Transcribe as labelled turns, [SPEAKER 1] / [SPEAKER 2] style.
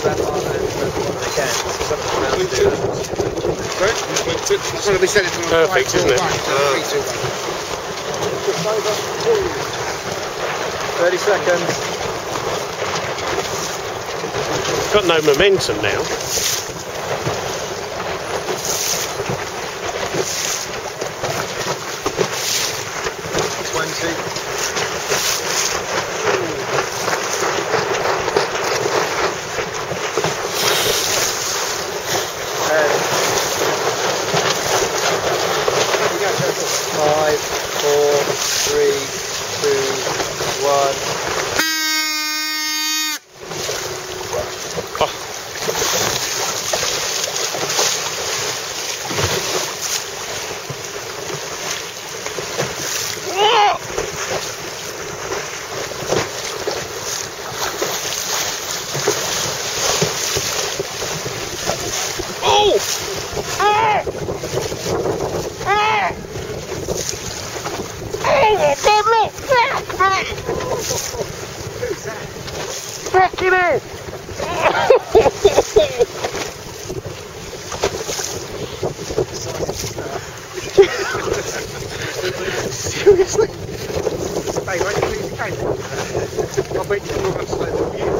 [SPEAKER 1] That's what we said it's
[SPEAKER 2] Perfect, isn't it?
[SPEAKER 3] Thirty seconds.
[SPEAKER 2] Got no momentum now.
[SPEAKER 3] Twenty. Five, four, three, two, one. Ah. Ah. Oh. Ah.
[SPEAKER 2] Fucking hell!
[SPEAKER 1] Seriously? Stay right, please, okay. I'll bet you're not going to stay with you.